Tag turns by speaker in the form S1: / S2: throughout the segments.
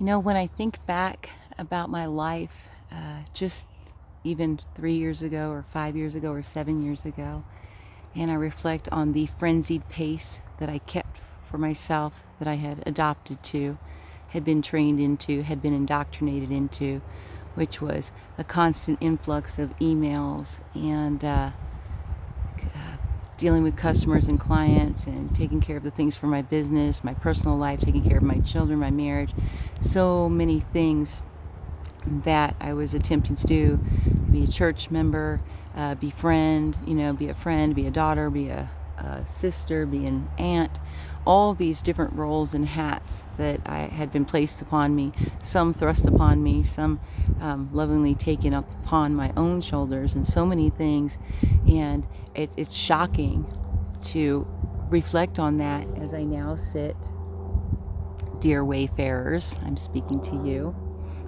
S1: You know, when I think back about my life, uh, just even three years ago, or five years ago, or seven years ago, and I reflect on the frenzied pace that I kept for myself, that I had adopted to, had been trained into, had been indoctrinated into, which was a constant influx of emails and uh, dealing with customers and clients and taking care of the things for my business, my personal life, taking care of my children, my marriage, so many things that I was attempting to do. Be a church member, uh, be friend, you know, be a friend, be a daughter, be a, a sister, be an aunt, all these different roles and hats that I had been placed upon me, some thrust upon me, some um, lovingly taken up upon my own shoulders, and so many things. And it, it's shocking to reflect on that as I now sit. Dear wayfarers, I'm speaking to you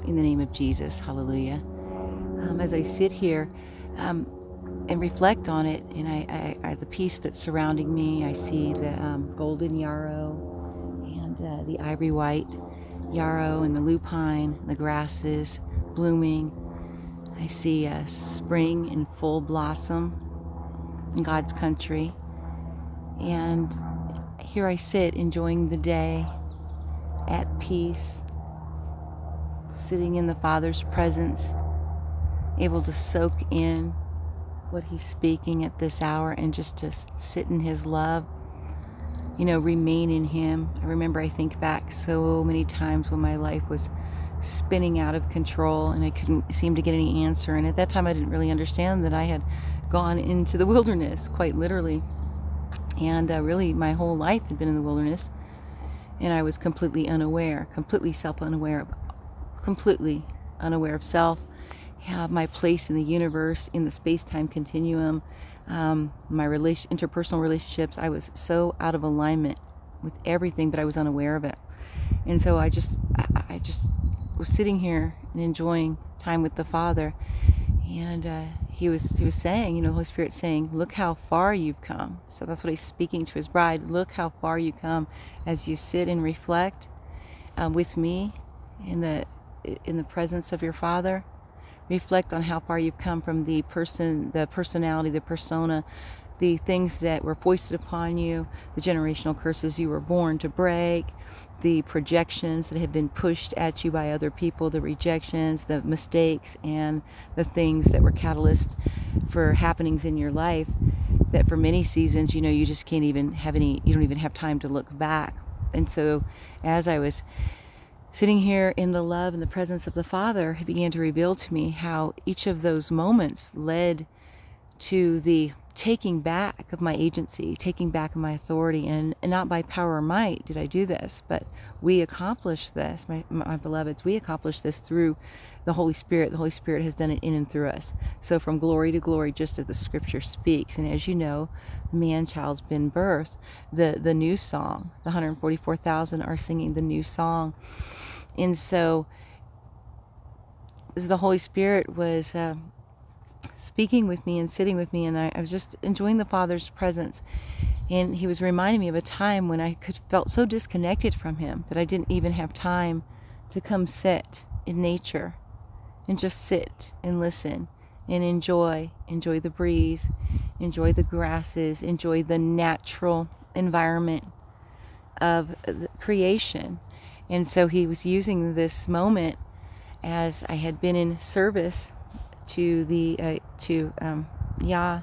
S1: in the name of Jesus. Hallelujah. Um, as I sit here, um, and reflect on it. And I, I, I, the peace that's surrounding me, I see the um, golden yarrow and uh, the ivory white yarrow and the lupine, the grasses blooming. I see a spring in full blossom in God's country. And here I sit enjoying the day at peace, sitting in the Father's presence, able to soak in what he's speaking at this hour and just to sit in his love you know remain in him i remember i think back so many times when my life was spinning out of control and i couldn't seem to get any answer and at that time i didn't really understand that i had gone into the wilderness quite literally and uh, really my whole life had been in the wilderness and i was completely unaware completely self unaware of, completely unaware of self my place in the universe, in the space time continuum, um, my relation, interpersonal relationships. I was so out of alignment with everything, but I was unaware of it. And so I just, I, I just was sitting here and enjoying time with the Father. And uh, he was, he was saying, you know, Holy Spirit saying, "Look how far you've come." So that's what he's speaking to his bride. Look how far you come as you sit and reflect um, with me in the in the presence of your Father reflect on how far you've come from the person, the personality, the persona, the things that were foisted upon you, the generational curses you were born to break, the projections that have been pushed at you by other people, the rejections, the mistakes, and the things that were catalysts for happenings in your life that for many seasons, you know, you just can't even have any, you don't even have time to look back. And so as I was sitting here in the love and the presence of the Father, he began to reveal to me how each of those moments led to the taking back of my agency, taking back of my authority, and, and not by power or might did I do this, but we accomplished this, my, my beloveds, we accomplished this through the Holy Spirit. The Holy Spirit has done it in and through us. So from glory to glory, just as the scripture speaks. And as you know, the man child's been birthed. The the new song, the 144,000 are singing the new song. And so the Holy Spirit was uh, speaking with me and sitting with me, and I, I was just enjoying the Father's presence. And he was reminding me of a time when I could felt so disconnected from him that I didn't even have time to come sit in nature and just sit and listen and enjoy enjoy the breeze enjoy the grasses enjoy the natural environment of creation and so he was using this moment as I had been in service to the uh, to um, Yah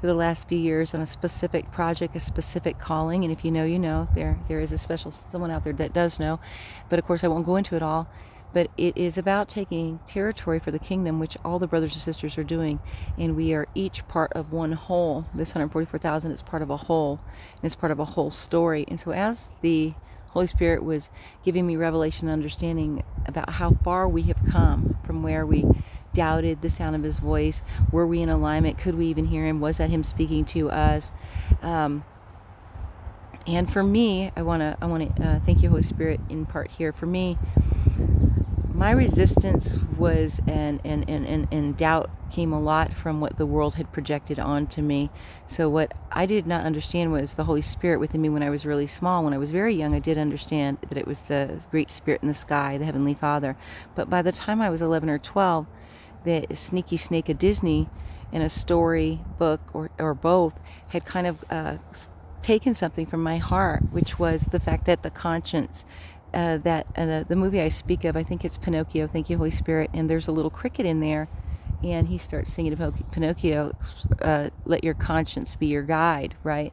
S1: for the last few years on a specific project, a specific calling. And if you know, you know. There there is a special someone out there that does know, but of course I won't go into it all. But it is about taking territory for the kingdom, which all the brothers and sisters are doing, and we are each part of one whole. This 144,000 is part of a whole, and it's part of a whole story. And so as the Holy Spirit was giving me revelation and understanding about how far we have come from where we doubted the sound of his voice. Were we in alignment? Could we even hear him? Was that him speaking to us? Um, and for me, I want to I want to uh, thank you, Holy Spirit, in part here. For me, my resistance was and, and, and, and, and doubt came a lot from what the world had projected onto me. So, what I did not understand was the Holy Spirit within me when I was really small. When I was very young, I did understand that it was the great spirit in the sky, the Heavenly Father. But by the time I was 11 or 12, the sneaky snake of Disney in a story, book, or, or both had kind of uh, taken something from my heart, which was the fact that the conscience uh, that uh, the movie I speak of, I think it's Pinocchio. Thank you, Holy Spirit. And there's a little cricket in there, and he starts singing to Pinocchio, uh, "Let your conscience be your guide," right?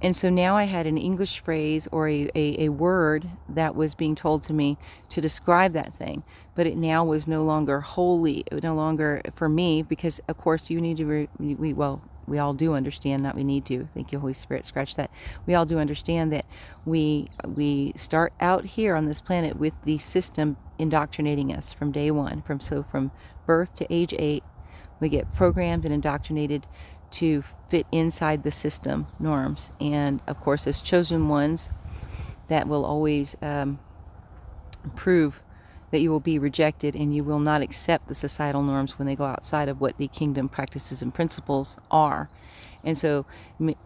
S1: And so now I had an English phrase or a, a, a word that was being told to me to describe that thing, but it now was no longer holy, no longer for me, because of course you need to, we well we all do understand that we need to. Thank you holy spirit. Scratch that. We all do understand that we we start out here on this planet with the system indoctrinating us from day one from so from birth to age 8 we get programmed and indoctrinated to fit inside the system norms and of course as chosen ones that will always um, prove that you will be rejected and you will not accept the societal norms when they go outside of what the kingdom practices and principles are. And so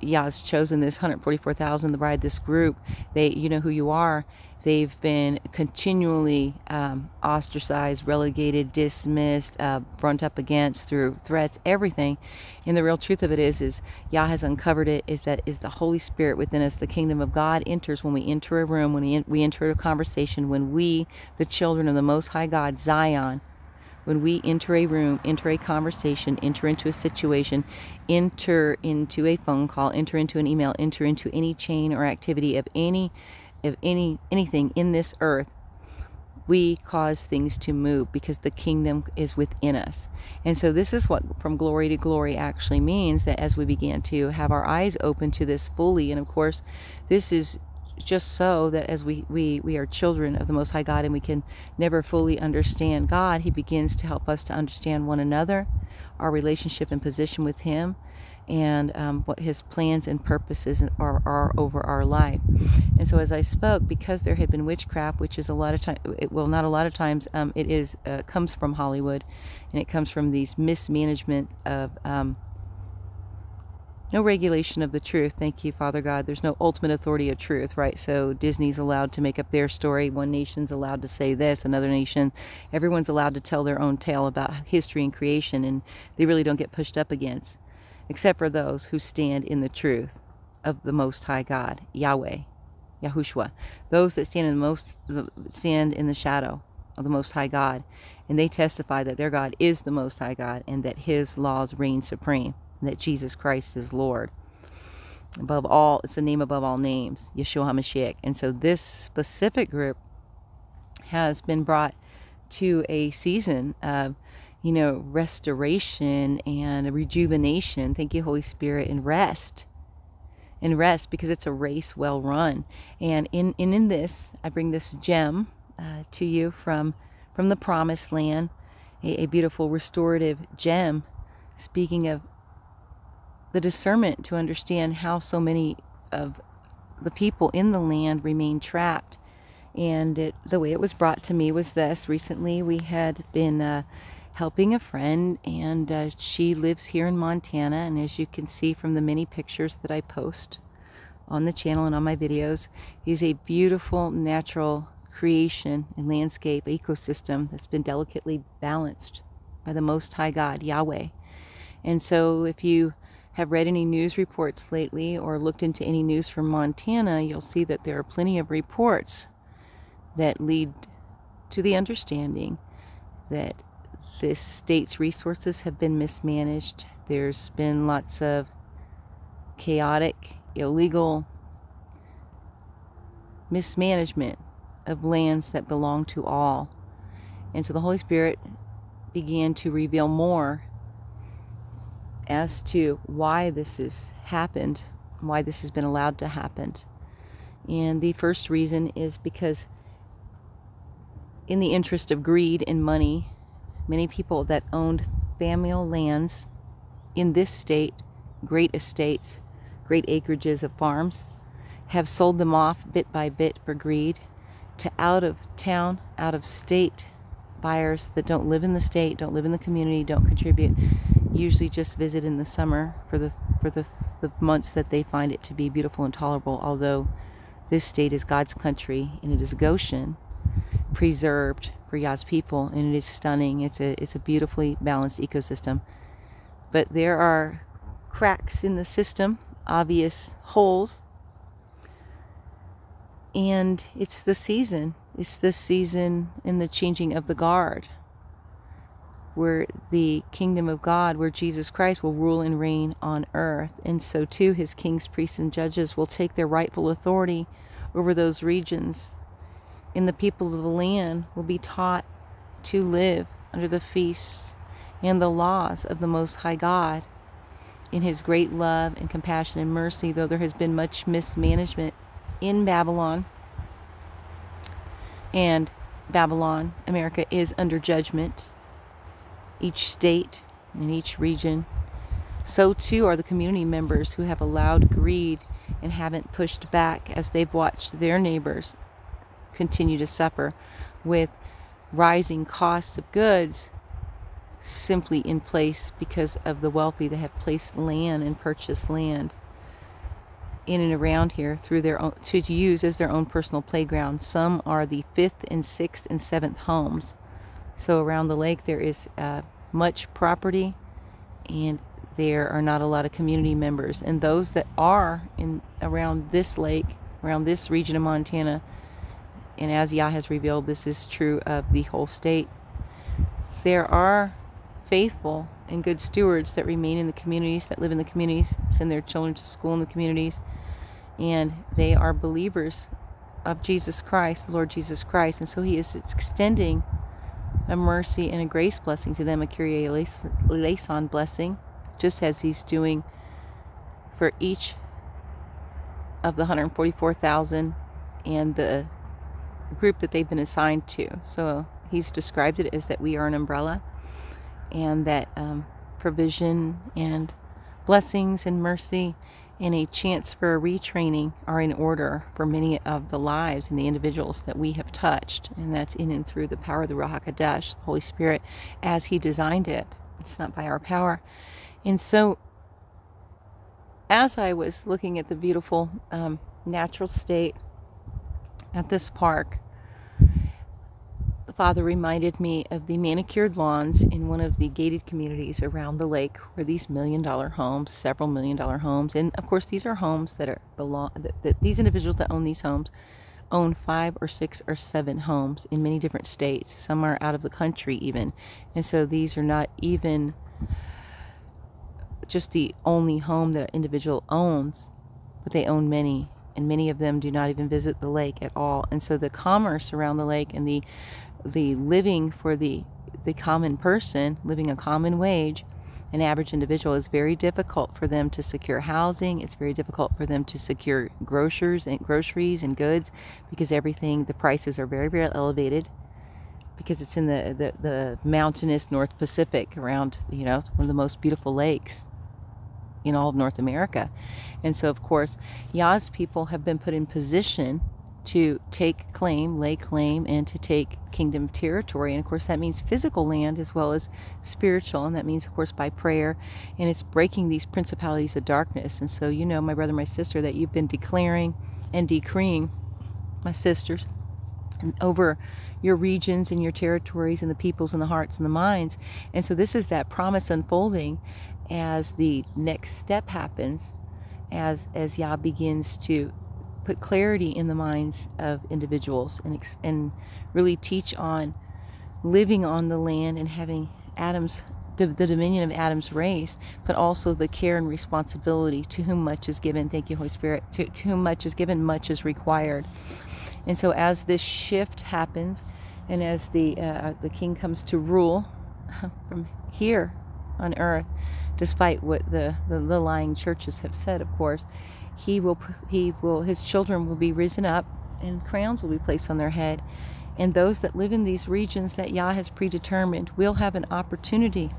S1: Yah has chosen this 144,000, the bride, this group. They, you know who you are, They've been continually um, ostracized, relegated, dismissed, uh, brunt up against through threats, everything. And the real truth of it is, is Yah has uncovered it. Is that is the Holy Spirit within us? The kingdom of God enters when we enter a room, when we, we enter a conversation, when we, the children of the Most High God, Zion, when we enter a room, enter a conversation, enter into a situation, enter into a phone call, enter into an email, enter into any chain or activity of any of any anything in this earth we cause things to move because the kingdom is within us. And so, this is what from glory to glory actually means that as we begin to have our eyes open to this fully, and of course, this is just so that as we, we, we are children of the Most High God and we can never fully understand God, He begins to help us to understand one another, our relationship and position with Him, and um, what his plans and purposes are, are over our life. And so, as I spoke, because there had been witchcraft, which is a lot of time, well, not a lot of times, um, it is uh, comes from Hollywood, and it comes from these mismanagement of um, no regulation of the truth. Thank you, Father God. There's no ultimate authority of truth, right? So Disney's allowed to make up their story. One nation's allowed to say this, another nation, everyone's allowed to tell their own tale about history and creation, and they really don't get pushed up against except for those who stand in the truth of the Most High God, Yahweh, Yahushua. Those that stand in the most stand in the shadow of the Most High God, and they testify that their God is the Most High God, and that His laws reign supreme, and that Jesus Christ is Lord. Above all, it's the name above all names, Yeshua HaMashiach. And so this specific group has been brought to a season of you know, restoration and rejuvenation. Thank you, Holy Spirit, and rest. And rest because it's a race well run. And in, in, in this, I bring this gem uh, to you from, from the promised land, a, a beautiful restorative gem. Speaking of the discernment to understand how so many of the people in the land remain trapped. And it, the way it was brought to me was this recently we had been uh, helping a friend, and uh, she lives here in Montana. And as you can see from the many pictures that I post on the channel and on my videos, is a beautiful natural creation and landscape ecosystem that's been delicately balanced by the Most High God, Yahweh. And so, if you have read any news reports lately or looked into any news from Montana, you'll see that there are plenty of reports that lead to the understanding that this state's resources have been mismanaged. There's been lots of chaotic, illegal mismanagement of lands that belong to all. And so the Holy Spirit began to reveal more as to why this has happened, why this has been allowed to happen. And the first reason is because, in the interest of greed and money, Many people that owned familial lands in this state, great estates, great acreages of farms, have sold them off bit by bit for greed to out of town, out of state buyers that don't live in the state, don't live in the community, don't contribute, usually just visit in the summer for the for the, the months that they find it to be beautiful and tolerable. Although this state is God's country and it is Goshen, preserved for Yah's people, and it is stunning. It's a it's a beautifully balanced ecosystem, but there are cracks in the system, obvious holes, and it's the season. It's the season in the changing of the guard where the kingdom of God, where Jesus Christ will rule and reign on earth. And so, too, his kings, priests, and judges will take their rightful authority over those regions. And the people of the land will be taught to live under the feasts and the laws of the Most High God in his great love and compassion and mercy, though there has been much mismanagement in Babylon. And Babylon, America, is under judgment each state and each region. So too are the community members who have allowed greed and haven't pushed back as they've watched their neighbors continue to suffer with rising costs of goods simply in place because of the wealthy that have placed land and purchased land in and around here through their own to use as their own personal playground. Some are the fifth and sixth and seventh homes. So around the lake there is uh, much property and there are not a lot of community members. And those that are in around this lake, around this region of Montana, and as Yah has revealed, this is true of the whole state. There are faithful and good stewards that remain in the communities, that live in the communities, send their children to school in the communities, and they are believers of Jesus Christ, the Lord Jesus Christ. And so He is extending a mercy and a grace blessing to them, a Kyrie eleison blessing, just as he's doing for each of the 144,000 and the group that they've been assigned to. So he's described it as that we are an umbrella and that um, provision and blessings and mercy and a chance for a retraining are in order for many of the lives and the individuals that we have touched. And that's in and through the power of the Ruach the Holy Spirit, as He designed it. It's not by our power. And so, as I was looking at the beautiful um, natural state at this park, the father reminded me of the manicured lawns in one of the gated communities around the lake where these million dollar homes, several million dollar homes, and of course these are homes that are belong that, that these individuals that own these homes own five or six or seven homes in many different states. Some are out of the country even. And so these are not even just the only home that an individual owns, but they own many and many of them do not even visit the lake at all. And so the commerce around the lake and the the living for the the common person, living a common wage, an average individual is very difficult for them to secure housing. It's very difficult for them to secure grocers and groceries and goods because everything the prices are very very elevated because it's in the, the, the mountainous North Pacific around you know one of the most beautiful lakes in all of North America. And so of course Yah's people have been put in position to take claim, lay claim, and to take kingdom territory. And of course, that means physical land as well as spiritual. And that means, of course, by prayer. And it's breaking these principalities of darkness. And so, you know, my brother, my sister, that you've been declaring and decreeing, my sisters, over your regions and your territories and the peoples and the hearts and the minds. And so, this is that promise unfolding as the next step happens. As, as Yah begins to put clarity in the minds of individuals and, and really teach on living on the land and having Adam's the, the, dominion of Adam's race, but also the care and responsibility to whom much is given. Thank you, Holy Spirit. To, to whom much is given, much is required. And so, as this shift happens, and as the uh, the King comes to rule from here on earth, despite what the, the, the lying churches have said, of course, he will he will his children will be risen up and crowns will be placed on their head and those that live in these regions that Yah has predetermined will have an opportunity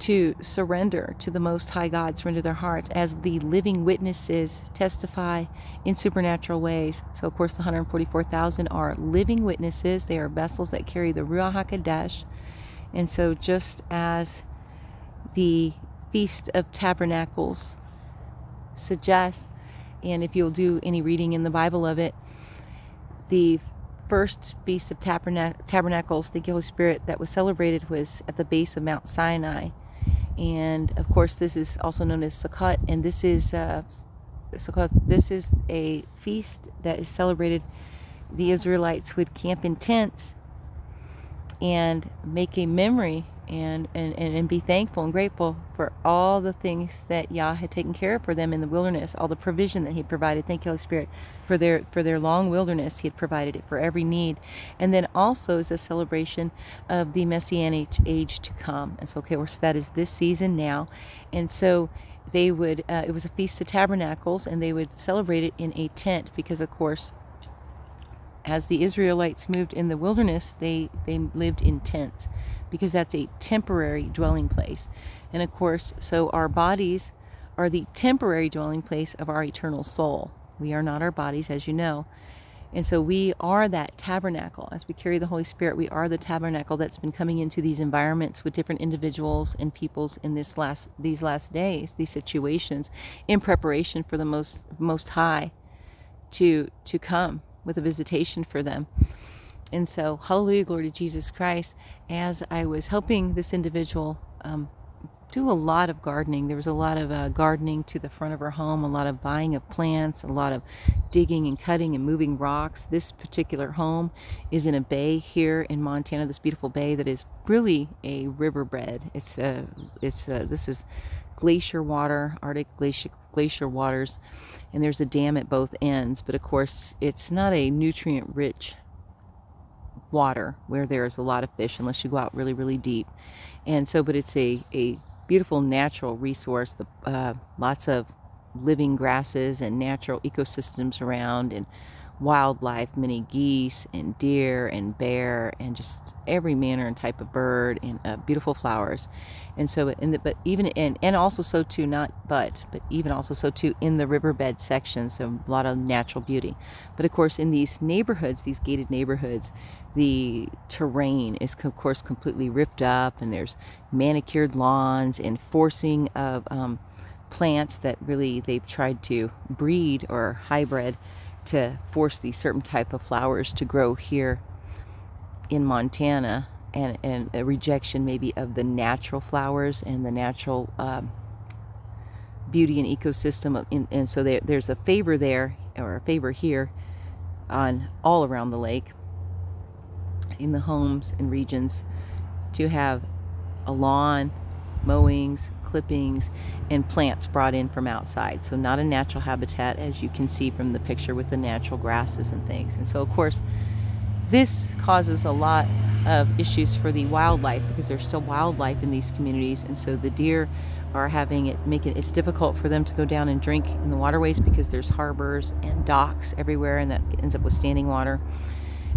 S1: to surrender to the Most High God, surrender their hearts as the living witnesses testify in supernatural ways. So, of course, the 144,000 are living witnesses. They are vessels that carry the Ruach HaKodesh. And so, just as the Feast of Tabernacles suggests, and if you'll do any reading in the Bible of it, the first Feast of Tabernacles, the Holy Spirit, that was celebrated was at the base of Mount Sinai and of course this is also known as Sukkot, and this is uh, Sukkot. This is a feast that is celebrated. The Israelites would camp in tents and make a memory and, and, and be thankful and grateful for all the things that Yah had taken care of for them in the wilderness, all the provision that He provided. Thank you, Holy Spirit, for their for their long wilderness. He had provided it for every need, and then also as a celebration of the Messianic age to come. And so, okay, so that is this season now, and so they would. Uh, it was a feast of tabernacles, and they would celebrate it in a tent because, of course, as the Israelites moved in the wilderness, they, they lived in tents because that's a temporary dwelling place. And of course, so our bodies are the temporary dwelling place of our eternal soul. We are not our bodies, as you know. And so we are that tabernacle. As we carry the Holy Spirit, we are the tabernacle that's been coming into these environments with different individuals and peoples in this last these last days, these situations, in preparation for the most most high to to come with a visitation for them. And so, hallelujah, glory to Jesus Christ. As I was helping this individual um, do a lot of gardening, there was a lot of uh, gardening to the front of her home, a lot of buying of plants, a lot of digging and cutting and moving rocks. This particular home is in a bay here in Montana, this beautiful bay that is really a riverbed. It's, uh, it's uh, this is glacier water, Arctic glacier, glacier waters, and there's a dam at both ends. But of course, it's not a nutrient rich water where there's a lot of fish unless you go out really, really deep. And so, but it's a, a beautiful natural resource, the, uh, lots of living grasses and natural ecosystems around, and wildlife, many geese and deer and bear and just every manner and type of bird and uh, beautiful flowers. And so, in the, but even in, and also so too, not but, but even also so too in the riverbed sections, so a lot of natural beauty. But of course, in these neighborhoods, these gated neighborhoods, the terrain is of course completely ripped up and there's manicured lawns and forcing of um, plants that really they've tried to breed or hybrid to force these certain type of flowers to grow here in Montana and, and a rejection maybe of the natural flowers and the natural um, beauty and ecosystem of, in, and so there, there's a favor there or a favor here on all around the lake in the homes and regions to have a lawn mowings, clippings, and plants brought in from outside. So, not a natural habitat, as you can see from the picture with the natural grasses and things. And so, of course, this causes a lot of issues for the wildlife because there's still wildlife in these communities, and so the deer are having it make it it's difficult for them to go down and drink in the waterways because there's harbors and docks everywhere, and that ends up with standing water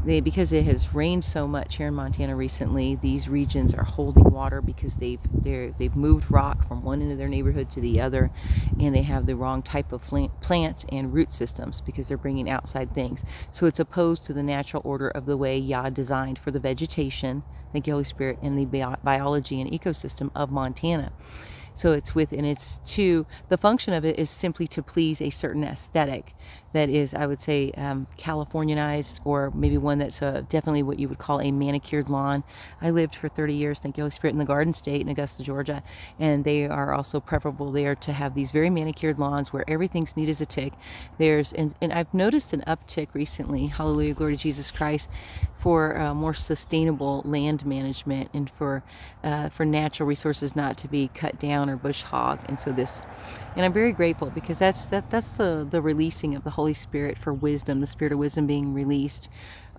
S1: they because it has rained so much here in Montana recently, these regions are holding water because they've they they've moved rock from one end of their neighborhood to the other, and they have the wrong type of plants and root systems because they're bringing outside things. So it's opposed to the natural order of the way Yah designed for the vegetation. You, Holy Spirit, and the bi- biology and ecosystem of Montana. So it's with, and it's to, the function of it is simply to please a certain aesthetic that is, I would say, um, Californianized, or maybe one that's uh, definitely what you would call a manicured lawn. I lived for 30 years, thank you, Holy Spirit, in the Garden State in Augusta, Georgia, and they are also preferable there to have these very manicured lawns where everything's neat as a tick. There's, and, and I've noticed an uptick recently, hallelujah, glory to Jesus Christ, for uh, more sustainable land management and for uh, for natural resources not to be cut down or bush hogged. And so this, and I'm very grateful because that's that that's the the releasing of the Holy Spirit for wisdom, the Spirit of wisdom being released.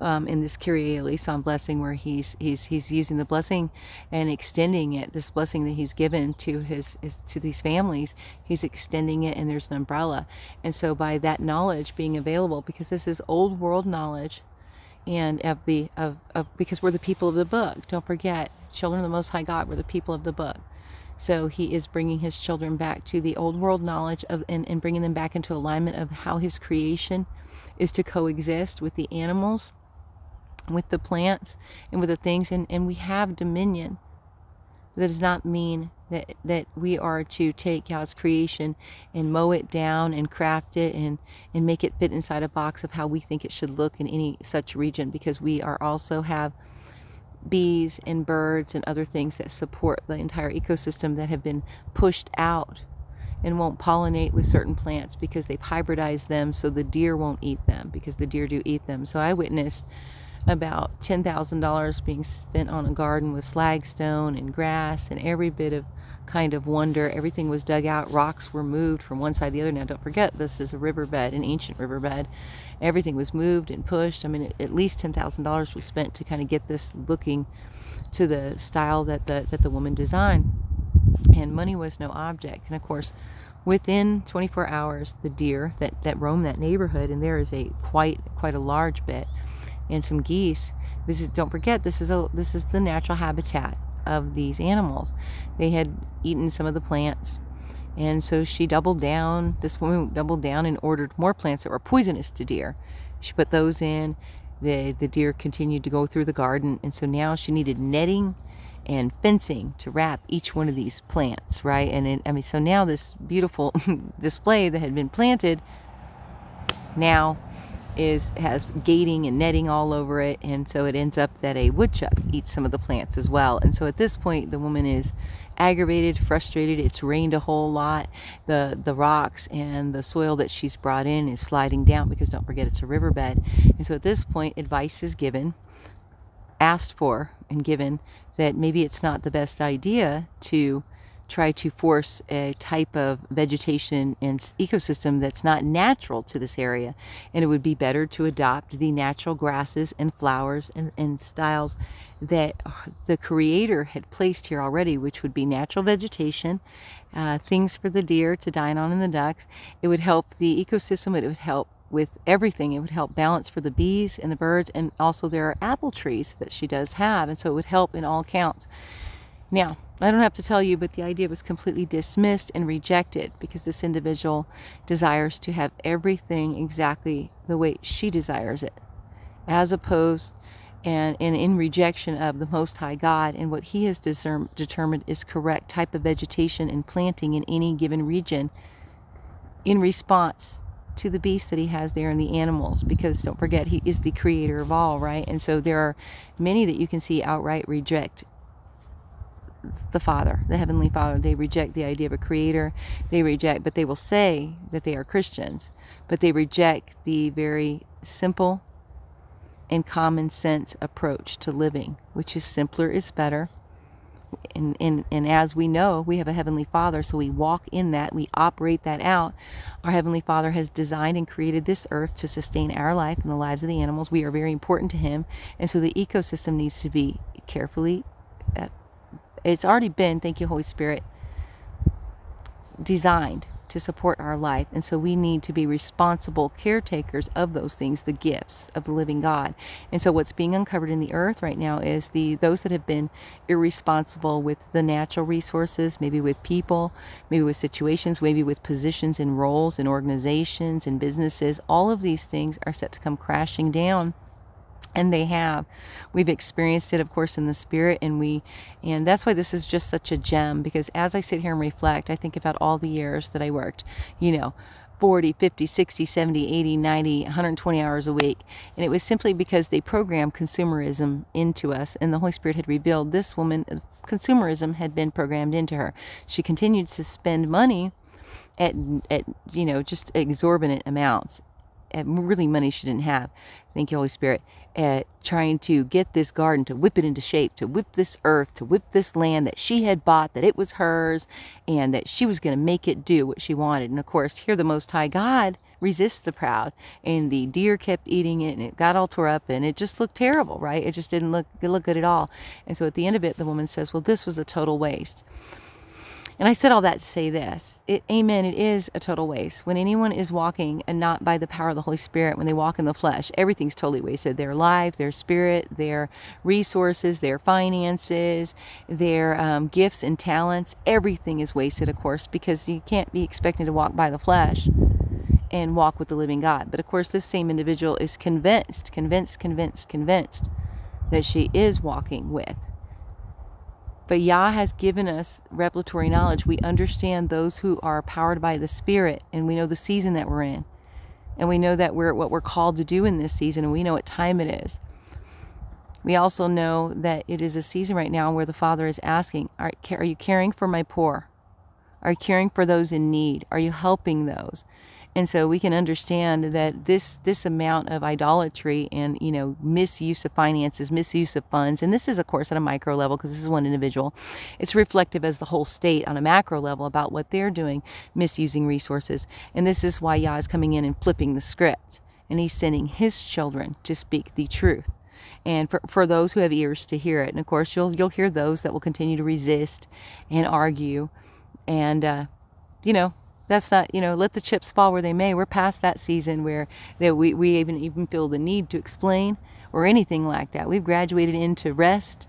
S1: Um, in this Kyrie eleison blessing, where he's he's he's using the blessing and extending it, this blessing that he's given to his, his to these families, he's extending it, and there's an umbrella, and so by that knowledge being available, because this is old world knowledge, and of the of, of because we're the people of the book. Don't forget, children of the Most High God, we're the people of the book. So he is bringing his children back to the old world knowledge of and, and bringing them back into alignment of how his creation is to coexist with the animals, with the plants, and with the things. And, and we have dominion. That does not mean that that we are to take God's creation and mow it down and craft it and and make it fit inside a box of how we think it should look in any such region because we are also have bees and birds and other things that support the entire ecosystem that have been pushed out and won't pollinate with certain plants because they've hybridized them so the deer won't eat them because the deer do eat them. So I witnessed about $10,000 being spent on a garden with flagstone and grass and every bit of kind of wonder. Everything was dug out, rocks were moved from one side to the other. Now, don't forget, this is a riverbed, an ancient riverbed. Everything was moved and pushed. I mean, at least $10,000 was spent to kind of get this looking to the style that the, that the woman designed. And money was no object. And of course, within 24 hours, the deer that, that roam that neighborhood, and there is a quite quite a large bit, and some geese. This is, don't forget, this is a this is the natural habitat of these animals. They had eaten some of the plants. And so she doubled down, this woman doubled down and ordered more plants that were poisonous to deer. She put those in. The, the deer continued to go through the garden. And so now she needed netting and fencing to wrap each one of these plants, right? And it, I mean, so now this beautiful display that had been planted now is has gating and netting all over it and so it ends up that a woodchuck eats some of the plants as well. And so at this point the woman is aggravated frustrated. It's rained a whole lot. The the rocks and the soil that she's brought in is sliding down because don't forget it's a riverbed. And so at this point advice is given asked for and given that maybe it's not the best idea to try to force a type of vegetation and ecosystem that's not natural to this area. And it would be better to adopt the natural grasses and flowers and, and styles that the Creator had placed here already, which would be natural vegetation, uh, things for the deer to dine on and the ducks. It would help the ecosystem, it would help with everything. It would help balance for the bees and the birds, and also there are apple trees that she does have, and so it would help in all counts. Now, I don't have to tell you, but the idea was completely dismissed and rejected because this individual desires to have everything exactly the way she desires it, as opposed and, and in rejection of the Most High God and what He has discern, determined is correct type of vegetation and planting in any given region in response to the beasts that He has there and the animals. Because don't forget, He is the creator of all, right? And so there are many that you can see outright reject the Father, the Heavenly Father. They reject the idea of a creator. They reject, but they will say that they are Christians, but they reject the very simple and common sense approach to living, which is simpler is better. And, and, and as we know, we have a Heavenly Father, so we walk in that, we operate that out. Our Heavenly Father has designed and created this earth to sustain our life and the lives of the animals. We are very important to Him, and so the ecosystem needs to be carefully uh, it's already been, thank you, Holy Spirit, designed to support our life. And so we need to be responsible caretakers of those things, the gifts of the living God. And so what's being uncovered in the earth right now is the those that have been irresponsible with the natural resources, maybe with people, maybe with situations, maybe with positions and roles and organizations and businesses. All of these things are set to come crashing down and they have we've experienced it of course in the spirit and we and that's why this is just such a gem because as i sit here and reflect i think about all the years that i worked you know 40 50 60 70 80 90 120 hours a week and it was simply because they programmed consumerism into us and the holy spirit had revealed this woman consumerism had been programmed into her she continued to spend money at, at you know just exorbitant amounts at really money she didn't have. Thank you, Holy Spirit. At trying to get this garden to whip it into shape, to whip this earth, to whip this land that she had bought, that it was hers, and that she was going to make it do what she wanted. And of course, here the Most High God resists the proud, and the deer kept eating it, and it got all tore up, and it just looked terrible, right? It just didn't look look good at all. And so at the end of it, the woman says, "Well, this was a total waste." And I said all that to say this. It, amen. It is a total waste. When anyone is walking and not by the power of the Holy Spirit, when they walk in the flesh, everything's totally wasted. Their life, their spirit, their resources, their finances, their um, gifts and talents, everything is wasted, of course, because you can't be expecting to walk by the flesh and walk with the living God. But of course, this same individual is convinced, convinced, convinced, convinced that she is walking with. But Yah has given us revelatory knowledge. We understand those who are powered by the Spirit, and we know the season that we're in. And we know that we're what we're called to do in this season, and we know what time it is. We also know that it is a season right now where the Father is asking, Are, are you caring for my poor? Are you caring for those in need? Are you helping those? And so we can understand that this this amount of idolatry and you know misuse of finances, misuse of funds, and this is of course at a micro level because this is one individual. It's reflective as the whole state on a macro level about what they're doing, misusing resources. And this is why Yah is coming in and flipping the script, and He's sending His children to speak the truth and for, for those who have ears to hear it. And of course, you'll you'll hear those that will continue to resist and argue, and uh, you know that's not you know let the chips fall where they may. We're past that season where that we, we even even feel the need to explain or anything like that. We've graduated into rest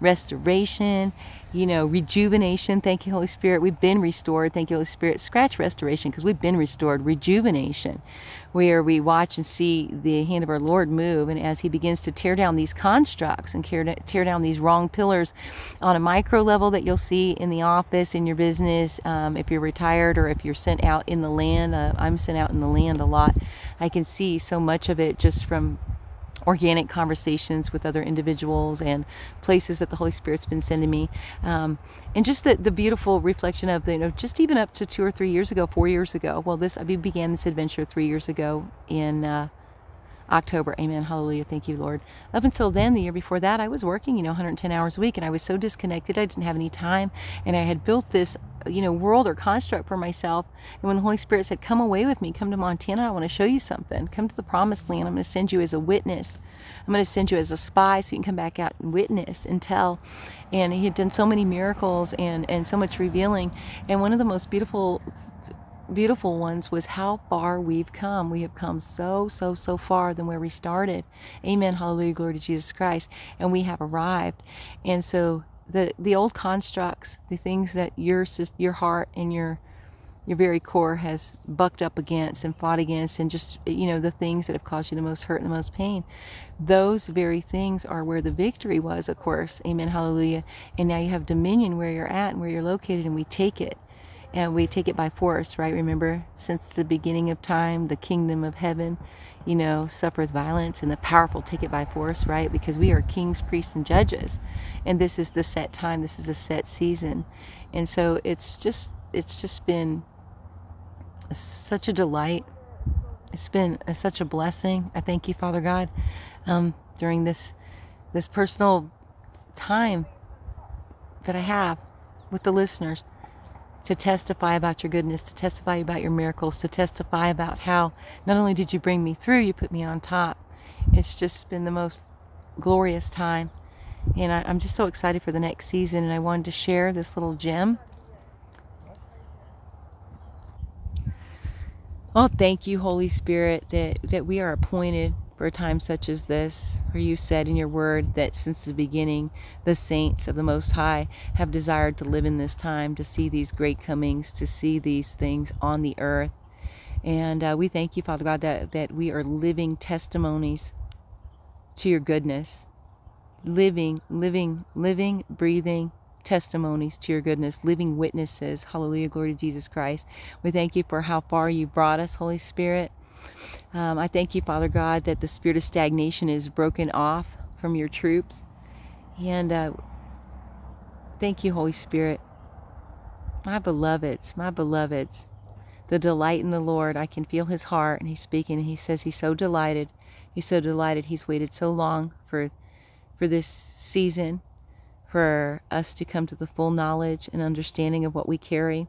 S1: restoration you know rejuvenation thank you holy spirit we've been restored thank you holy spirit scratch restoration because we've been restored rejuvenation where we watch and see the hand of our Lord move. And as He begins to tear down these constructs and tear down these wrong pillars on a micro level that you'll see in the office, in your business, um, if you're retired or if you're sent out in the land. Uh, I'm sent out in the land a lot. I can see so much of it just from organic conversations with other individuals and places that the Holy Spirit's been sending me. Um, and just the, the beautiful reflection of, the, you know, just even up to two or three years ago, four years ago. Well, this, I began this adventure three years ago in uh, October. Amen. Hallelujah. Thank you, Lord. Up until then, the year before that, I was working, you know, 110 hours a week and I was so disconnected. I didn't have any time. And I had built this, you know, world or construct for myself. And when the Holy Spirit said, Come away with me, come to Montana, I want to show you something. Come to the promised land. I'm going to send you as a witness. I'm going to send you as a spy so you can come back out and witness and tell. And he had done so many miracles and, and so much revealing. And one of the most beautiful beautiful ones was how far we've come. We have come so, so, so far than where we started. Amen. Hallelujah. Glory to Jesus Christ. And we have arrived. And so the the old constructs, the things that your your heart and your your very core has bucked up against and fought against and just you know the things that have caused you the most hurt and the most pain. Those very things are where the victory was of course. Amen hallelujah. And now you have dominion where you're at and where you're located and we take it. And we take it by force, right? Remember, since the beginning of time, the kingdom of heaven, you know, suffers violence, and the powerful take it by force, right? Because we are kings, priests, and judges, and this is the set time. This is a set season, and so it's just it's just been such a delight. It's been a, such a blessing. I thank you, Father God, um, during this this personal time that I have with the listeners to testify about your goodness, to testify about your miracles, to testify about how not only did you bring me through, you put me on top. It's just been the most glorious time. And I, am just so excited for the next season, and I wanted to share this little gem. Oh, thank you, Holy Spirit, that, that we are appointed for a time such as this, for you said in your word that since the beginning the saints of the Most High have desired to live in this time, to see these great comings, to see these things on the earth. And uh, we thank you, Father God, that, that we are living testimonies to your goodness. Living, living, living, breathing testimonies to your goodness, living witnesses. Hallelujah. Glory to Jesus Christ. We thank you for how far you brought us, Holy Spirit. Um, I thank you, Father God, that the spirit of stagnation is broken off from your troops. And uh, thank you, Holy Spirit. My beloveds, my beloveds, the delight in the Lord. I can feel his heart, and he's speaking, and he says he's so delighted. He's so delighted. He's waited so long for, for this season, for us to come to the full knowledge and understanding of what we carry,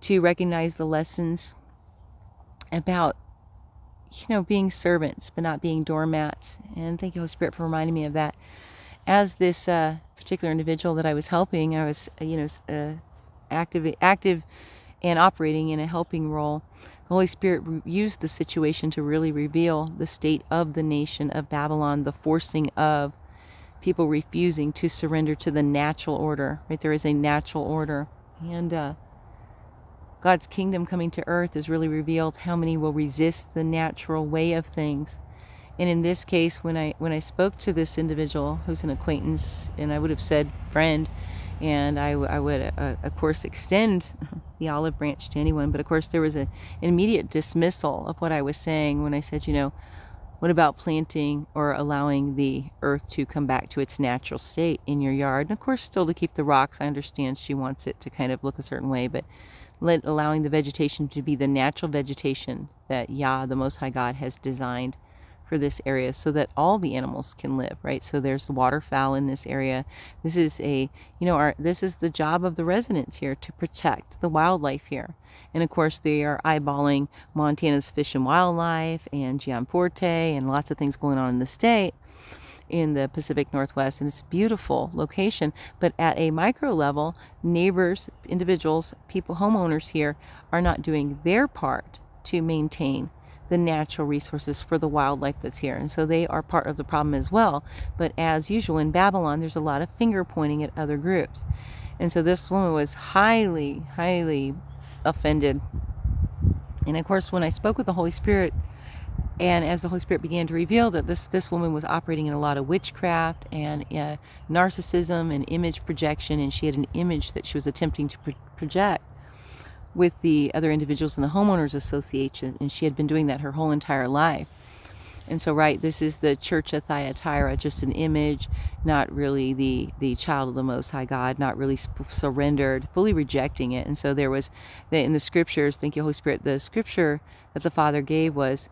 S1: to recognize the lessons about you know being servants but not being doormats and thank you holy spirit for reminding me of that as this uh, particular individual that i was helping i was uh, you know uh, active, active and operating in a helping role. The Holy Spirit used the situation to really reveal the state of the nation of Babylon, the forcing of people refusing to surrender to the natural order. Right, there is a natural order, and uh, God's kingdom coming to earth is really revealed how many will resist the natural way of things. And in this case, when I when I spoke to this individual who's an acquaintance, and I would have said friend, and I, I would uh, of course extend the olive branch to anyone, but of course there was a, an immediate dismissal of what I was saying when I said, you know, what about planting or allowing the earth to come back to its natural state in your yard? And of course, still to keep the rocks. I understand she wants it to kind of look a certain way, but let, allowing the vegetation to be the natural vegetation that Yah, the Most High God, has designed for this area so that all the animals can live, right? So there's waterfowl in this area. This is a, you know, our, this is the job of the residents here to protect the wildlife here. And of course, they are eyeballing Montana's Fish and Wildlife and Gianforte and lots of things going on in the state in the Pacific Northwest, and it's a beautiful location. But at a micro level, neighbors, individuals, people, homeowners here are not doing their part to maintain the natural resources for the wildlife that's here. And so they are part of the problem as well. But as usual in Babylon, there's a lot of finger pointing at other groups. And so this woman was highly, highly offended. And of course, when I spoke with the Holy Spirit, and as the Holy Spirit began to reveal that this this woman was operating in a lot of witchcraft and uh, narcissism and image projection, and she had an image that she was attempting to pro- project with the other individuals in the homeowners association, and she had been doing that her whole entire life. And so, right, this is the Church of Thyatira, just an image, not really the the child of the Most High God, not really surrendered, fully rejecting it. And so there was, in the scriptures, thank you, Holy Spirit. The scripture that the Father gave was.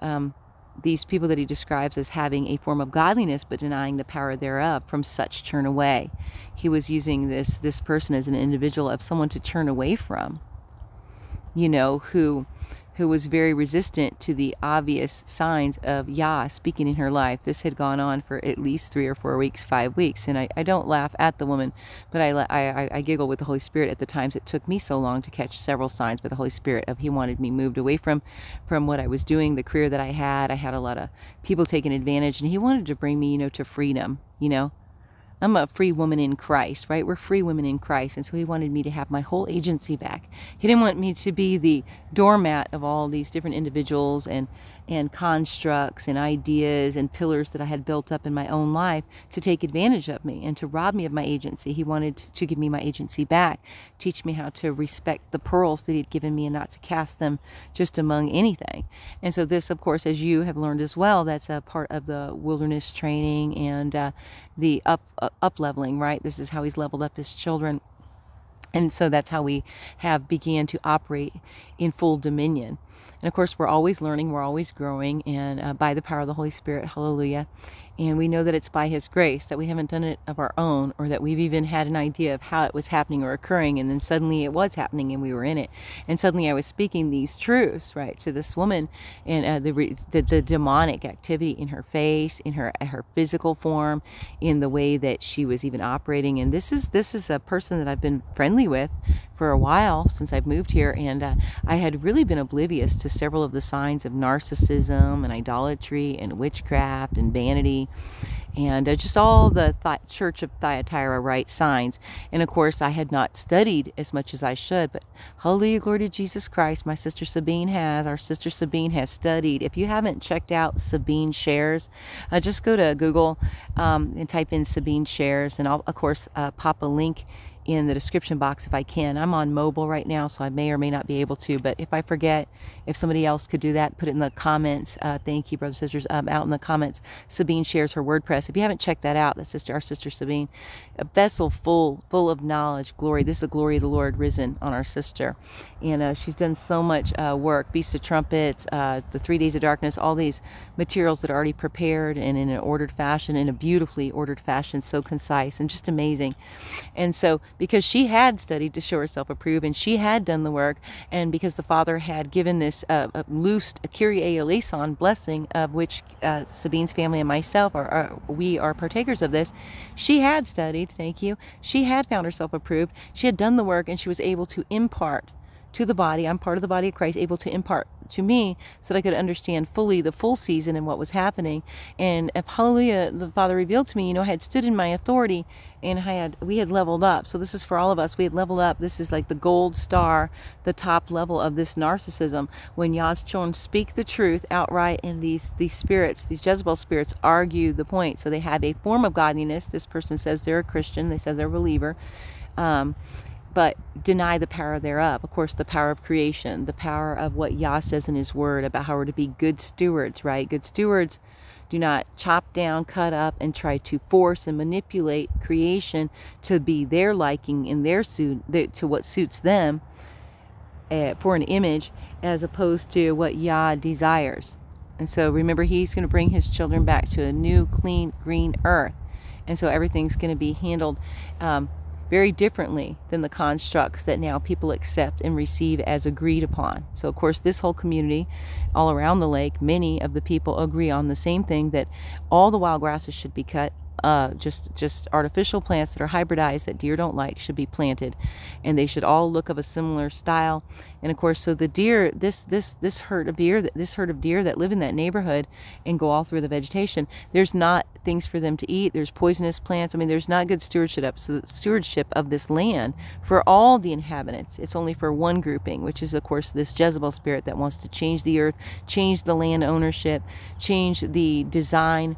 S1: Um, these people that he describes as having a form of godliness but denying the power thereof from such turn away. He was using this this person as an individual of someone to turn away from you know, who who was very resistant to the obvious signs of Yah speaking in her life. This had gone on for at least three or four weeks, five weeks. And I, I don't laugh at the woman, but I, I, I giggle with the Holy Spirit at the times it took me so long to catch several signs by the Holy Spirit of He wanted me moved away from, from what I was doing, the career that I had. I had a lot of people taking advantage, and He wanted to bring me, you know, to freedom, you know, I'm a free woman in Christ, right? We're free women in Christ. And so he wanted me to have my whole agency back. He didn't want me to be the doormat of all these different individuals and, and constructs and ideas and pillars that I had built up in my own life to take advantage of me and to rob me of my agency. He wanted to give me my agency back, teach me how to respect the pearls that He'd given me and not to cast them just among anything. And so, this, of course, as you have learned as well, that's a part of the wilderness training and uh, the up uh, up leveling. Right, this is how He's leveled up His children and so that's how we have began to operate in full dominion and of course we're always learning we're always growing and uh, by the power of the holy spirit hallelujah and we know that it's by His grace, that we haven't done it of our own, or that we've even had an idea of how it was happening or occurring, and then suddenly it was happening and we were in it. And suddenly I was speaking these truths, right, to this woman, and uh, the, the, the demonic activity in her face, in her her physical form, in the way that she was even operating. And this is this is a person that I've been friendly with for a while since I've moved here, and uh, I had really been oblivious to several of the signs of narcissism and idolatry and witchcraft and vanity and uh, just all the Th- Church of Thyatira right signs. And of course, I had not studied as much as I should, but holy glory to Jesus Christ. My sister Sabine has, our sister Sabine has studied. If you haven't checked out Sabine Shares, uh, just go to Google um, and type in Sabine Shares, and I'll, of course, uh, pop a link in the description box if I can. I'm on mobile right now, so I may or may not be able to. But if I forget, if somebody else could do that, put it in the comments. Uh, thank you, brothers and sisters. Um, out in the comments, Sabine shares her WordPress. If you haven't checked that out, that's sister, our sister Sabine, a vessel full, full of knowledge, glory. This is the glory of the Lord risen on our sister, and uh, she's done so much uh, work. Feast of Trumpets, uh, the Three Days of Darkness, all these materials that are already prepared and in an ordered fashion, in a beautifully ordered fashion, so concise and just amazing. And so because she had studied to show herself approved and she had done the work and because the father had given this uh, loosed kyrie eleison blessing of which uh, sabine's family and myself are, are, we are partakers of this she had studied thank you she had found herself approved she had done the work and she was able to impart to the body. I'm part of the body of Christ, able to impart to me so that I could understand fully the full season and what was happening. And if hallelujah, the Father revealed to me, you know, I had stood in my authority and I had we had leveled up. So this is for all of us. We had leveled up. This is like the gold star, the top level of this narcissism. When Yah's children speak the truth outright and these these spirits, these Jezebel spirits argue the point. So they have a form of godliness. This person says they're a Christian, they says they're a believer. Um, but deny the power thereof. Of course, the power of creation, the power of what Yah says in His Word about how we're to be good stewards, right? Good stewards do not chop down, cut up, and try to force and manipulate creation to be their liking in their suit, to what suits them uh, for an image, as opposed to what Yah desires. And so remember, He's going to bring His children back to a new, clean, green earth. And so everything's going to be handled um, very differently than the constructs that now people accept and receive as agreed upon. So, of course, this whole community, all around the lake, many of the people agree on the same thing that all the wild grasses should be cut, uh, just just artificial plants that are hybridized that deer don't like should be planted, and they should all look of a similar style. And of course, so the deer, this this this herd of deer, this herd of deer that live in that neighborhood and go all through the vegetation, there's not things for them to eat. There's poisonous plants. I mean, there's not good stewardship up, so stewardship of this land for all the inhabitants. It's only for one grouping, which is of course this Jezebel spirit that wants to change the earth, change the land ownership, change the design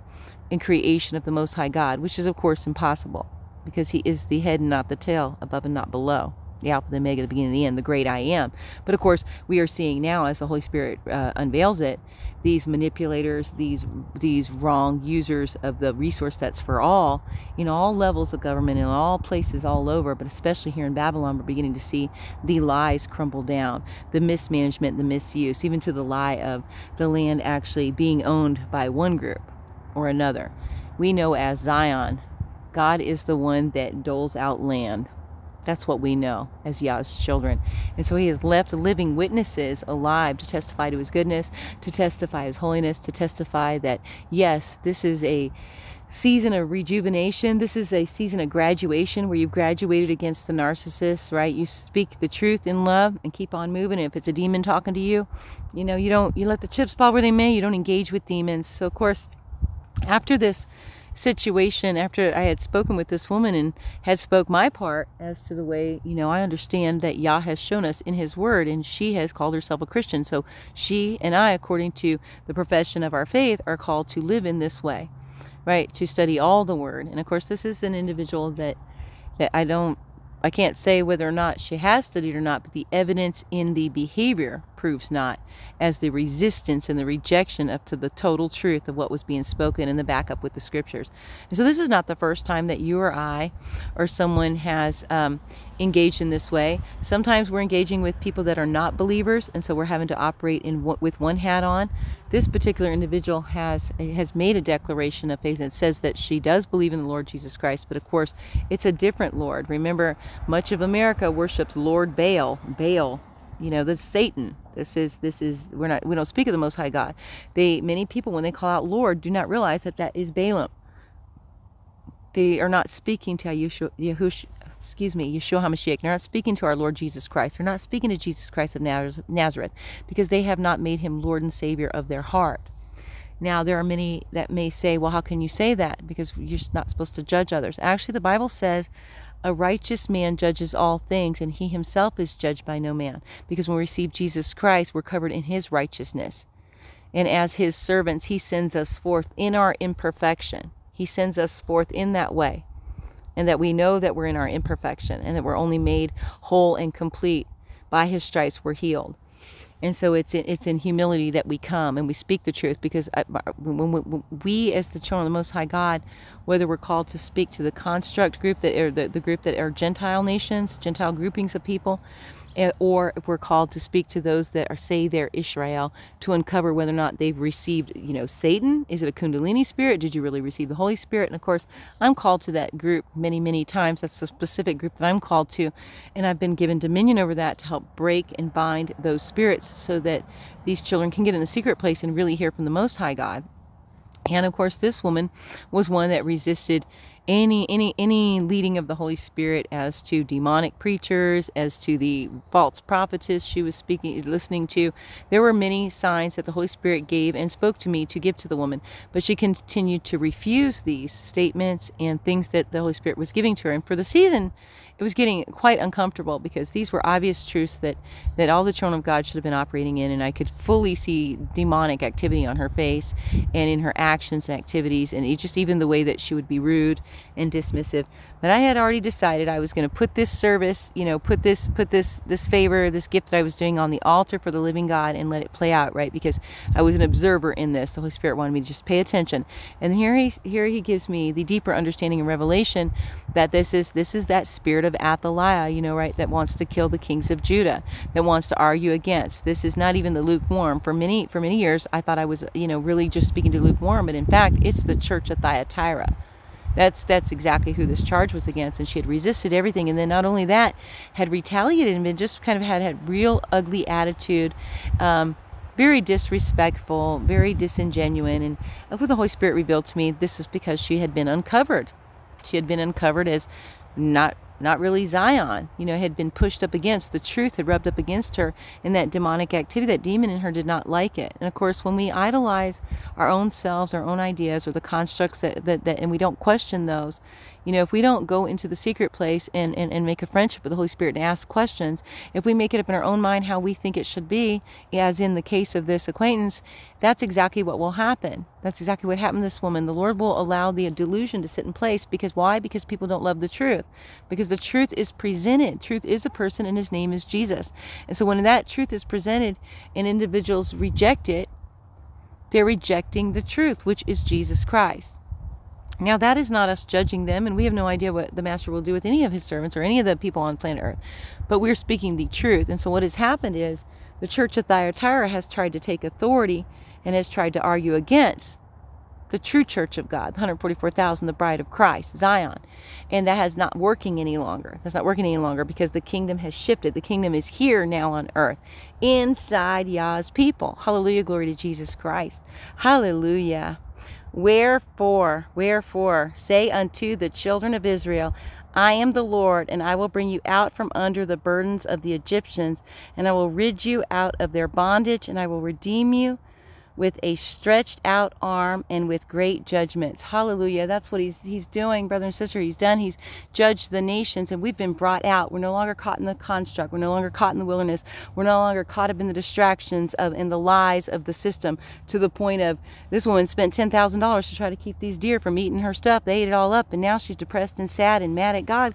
S1: and creation of the Most High God, which is, of course, impossible because He is the head and not the tail, above and not below, the Alpha, the Omega, the beginning and the end, the great I am. But of course, we are seeing now, as the Holy Spirit uh, unveils it, these manipulators, these these wrong users of the resource that's for all, in all levels of government, in all places all over, but especially here in Babylon, we're beginning to see the lies crumble down, the mismanagement, the misuse, even to the lie of the land actually being owned by one group or another. We know as Zion, God is the one that doles out land. That's what we know as Yah's children. And so he has left living witnesses alive to testify to his goodness, to testify his holiness, to testify that, yes, this is a season of rejuvenation. This is a season of graduation where you've graduated against the narcissist, right? You speak the truth in love and keep on moving. And if it's a demon talking to you, you know, you don't, you let the chips fall where they may. You don't engage with demons. So, of course, after this situation after I had spoken with this woman and had spoke my part as to the way you know I understand that Yah has shown us in his word and she has called herself a Christian. So she and I according to the profession of our faith are called to live in this way right? To study all the word. And of course this is an individual that that I don't I can't say whether or not she has studied or not but the evidence in the behavior proves not, as the resistance and the rejection up to the total truth of what was being spoken in the backup with the scriptures. And so this is not the first time that you or I or someone has um, engaged in this way. Sometimes we're engaging with people that are not believers, and so we're having to operate in with one hat on. This particular individual has has made a declaration of faith that says that she does believe in the Lord Jesus Christ, but of course, it's a different Lord. Remember, much of America worships Lord Baal, Baal, you know, this Satan. This is this is we're not we don't speak of the Most High God. They many people when they call out Lord do not realize that that is Balaam. They are not speaking to Yeshua, Yahush, excuse me, Yeshua HaMashiach. They're not speaking to our Lord Jesus Christ. They're not speaking to Jesus Christ of Nazareth because they have not made him Lord and Savior of their heart. Now, there are many that may say, well, how can you say that? Because you're not supposed to judge others. Actually, the Bible says a righteous man judges all things, and he himself is judged by no man. Because when we receive Jesus Christ, we're covered in his righteousness. And as his servants, he sends us forth in our imperfection. He sends us forth in that way. And that we know that we're in our imperfection and that we're only made whole and complete by his stripes, we're healed. And so it's in, it's in humility that we come and we speak the truth because uh, uh, when we, when we, as the children of the Most High God, whether we're called to speak to the construct group that are the, the group that are Gentile nations, Gentile groupings of people, Eh, or if we're called to speak to those that are say they're Israel to uncover whether or not they've received, you know, Satan. Is it a Kundalini spirit? Did you really receive the Holy Spirit? And of course, I'm called to that group many, many times. That's the specific group that I'm called to, and I've been given dominion over that to help break and bind those spirits so that these children can get in the secret place and really hear from the Most High God. And of course, this woman was one that resisted any any any leading of the Holy Spirit as to demonic preachers, as to the false prophetess she was speaking listening to. There were many signs that the Holy Spirit gave and spoke to me to give to the woman, but she continued to refuse these statements and things that the Holy Spirit was giving to her. And for the season, it was getting quite uncomfortable because these were obvious truths that, that all the children of God should have been operating in, and I could fully see demonic activity on her face and in her actions and activities, and just even the way that she would be rude and dismissive. But I had already decided I was going to put this service, you know, put this put this this favor, this gift that I was doing on the altar for the living God and let it play out, right? Because I was an observer in this. The Holy Spirit wanted me to just pay attention. And here he here he gives me the deeper understanding and revelation that this is this is that spirit of Athaliah, you know, right, that wants to kill the kings of Judah, that wants to argue against. This is not even the lukewarm. For many for many years I thought I was, you know, really just speaking to lukewarm, but in fact it's the church of Thyatira that's that's exactly who this charge was against, and she had resisted everything. And then not only that, had retaliated and been just kind of had had real ugly attitude, um, very disrespectful, very disingenuous. And what the Holy Spirit revealed to me, this is because she had been uncovered. She had been uncovered as not not really Zion, you know, had been pushed up against. The truth had rubbed up against her, and that demonic activity, that demon in her did not like it. And of course, when we idolize our own selves, our own ideas, or the constructs that, that, that and we don't question those, you know, if we don't go into the secret place and, and, and make a friendship with the Holy Spirit and ask questions, if we make it up in our own mind how we think it should be, as in the case of this acquaintance, that's exactly what will happen. That's exactly what happened to this woman. The Lord will allow the delusion to sit in place because why? Because people don't love the truth. Because the truth is presented. Truth is a person and his name is Jesus. And so when that truth is presented and individuals reject it, they're rejecting the truth, which is Jesus Christ. Now, that is not us judging them, and we have no idea what the Master will do with any of his servants or any of the people on planet Earth. But we're speaking the truth. And so, what has happened is the Church of Thyatira has tried to take authority and has tried to argue against the true church of God, 144,000, the bride of Christ, Zion. And that has not working any longer. That's not working any longer because the kingdom has shifted. The kingdom is here now on earth, inside Yah's people. Hallelujah, glory to Jesus Christ. Hallelujah. Wherefore, wherefore, say unto the children of Israel, I am the Lord, and I will bring you out from under the burdens of the Egyptians, and I will rid you out of their bondage, and I will redeem you with a stretched out arm and with great judgments. Hallelujah. That's what he's he's doing, brother and sister. He's done. He's judged the nations and we've been brought out. We're no longer caught in the construct. We're no longer caught in the wilderness. We're no longer caught up in the distractions of in the lies of the system to the point of this woman spent $10,000 to try to keep these deer from eating her stuff. They ate it all up and now she's depressed and sad and mad at God.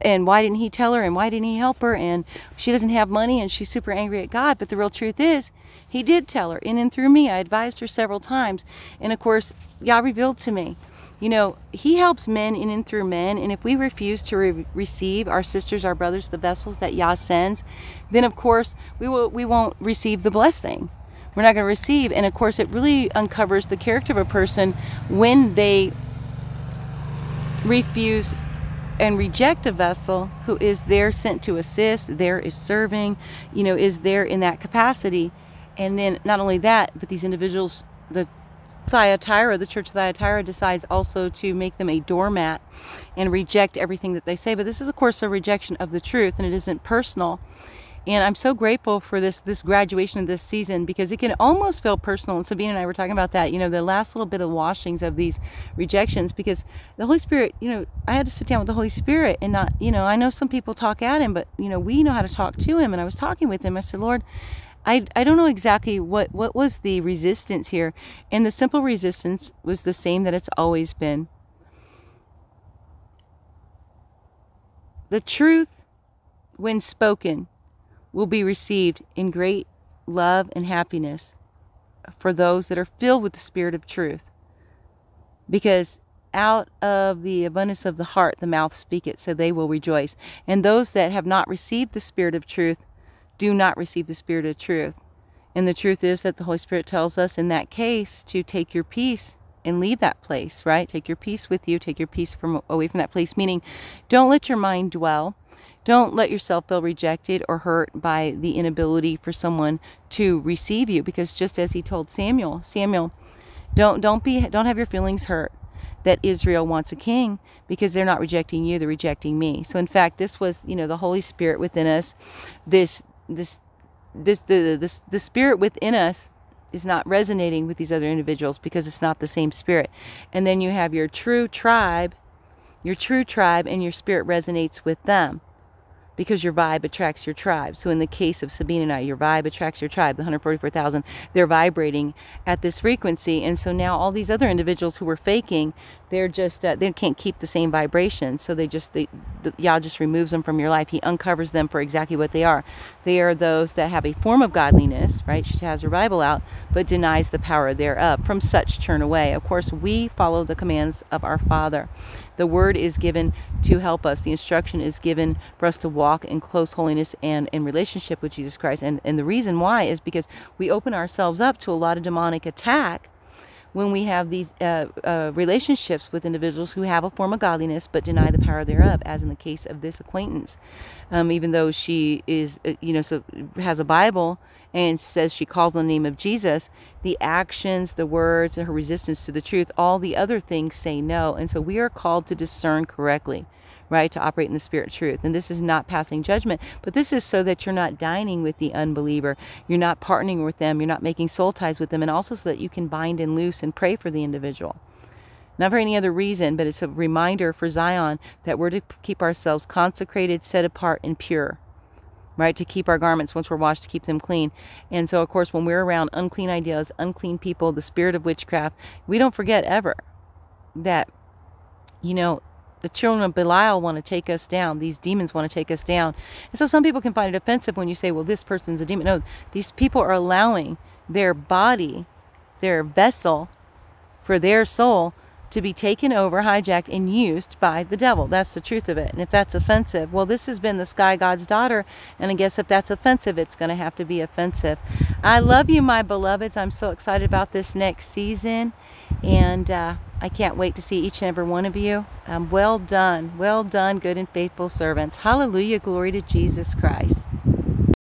S1: And why didn't he tell her and why didn't he help her and she doesn't have money and she's super angry at God, but the real truth is he did tell her in and through me. I advised her several times. And of course, Yah revealed to me, you know, He helps men in and through men. And if we refuse to re- receive our sisters, our brothers, the vessels that Yah sends, then of course we, will, we won't receive the blessing. We're not going to receive. And of course, it really uncovers the character of a person when they refuse and reject a vessel who is there sent to assist, there is serving, you know, is there in that capacity and then not only that, but these individuals, the Thyatira, the Church of Thyatira decides also to make them a doormat and reject everything that they say. But this is, of course, a rejection of the truth, and it isn't personal. And I'm so grateful for this this graduation of this season because it can almost feel personal. And Sabine and I were talking about that, you know, the last little bit of washings of these rejections because the Holy Spirit, you know, I had to sit down with the Holy Spirit and not, you know, I know some people talk at him, but, you know, we know how to talk to him. And I was talking with him. I said, Lord, I, I don't know exactly what, what was the resistance here. And the simple resistance was the same that it's always been. The truth, when spoken, will be received in great love and happiness for those that are filled with the spirit of truth. Because out of the abundance of the heart, the mouth speaketh, so they will rejoice. And those that have not received the spirit of truth do not receive the spirit of truth. And the truth is that the Holy Spirit tells us in that case to take your peace and leave that place, right? Take your peace with you, take your peace from away from that place, meaning don't let your mind dwell. Don't let yourself feel rejected or hurt by the inability for someone to receive you because just as he told Samuel, Samuel, don't don't be don't have your feelings hurt that Israel wants a king because they're not rejecting you, they're rejecting me. So in fact, this was, you know, the Holy Spirit within us, this this this the this the spirit within us is not resonating with these other individuals because it's not the same spirit. And then you have your true tribe, your true tribe and your spirit resonates with them because your vibe attracts your tribe. So in the case of Sabine and I, your vibe attracts your tribe, the 144,000, they're vibrating at this frequency. And so now all these other individuals who were faking, they're just, uh, they can't keep the same vibration. So they just, they, the, Yah just removes them from your life. He uncovers them for exactly what they are. They are those that have a form of godliness, right? She has her Bible out, but denies the power thereof. From such turn away. Of course, we follow the commands of our Father. The word is given to help us. The instruction is given for us to walk in close holiness and in relationship with Jesus Christ. And, and the reason why is because we open ourselves up to a lot of demonic attack when we have these uh, uh, relationships with individuals who have a form of godliness but deny the power thereof, as in the case of this acquaintance. Um, even though she is, uh, you know, so has a Bible and says she calls on the name of Jesus, the actions, the words, and her resistance to the truth, all the other things say no. And so we are called to discern correctly, right? To operate in the spirit truth. And this is not passing judgment, but this is so that you're not dining with the unbeliever. You're not partnering with them. You're not making soul ties with them. And also so that you can bind and loose and pray for the individual. Not for any other reason, but it's a reminder for Zion that we're to keep ourselves consecrated, set apart, and pure right? To keep our garments once we're washed, to keep them clean. And so, of course, when we're around unclean ideas, unclean people, the spirit of witchcraft, we don't forget ever that, you know, the children of Belial want to take us down. These demons want to take us down. And so some people can find it offensive when you say, well, this person's a demon. No, these people are allowing their body, their vessel for their soul to be taken over, hijacked, and used by the devil. That's the truth of it. And if that's offensive, well, this has been the Sky God's daughter. And I guess if that's offensive, it's going to have to be offensive. I love you, my beloveds. I'm so excited about this next season. And uh, I can't wait to see each and every one of you. Um, well done. Well done, good and faithful servants. Hallelujah. Glory to Jesus Christ.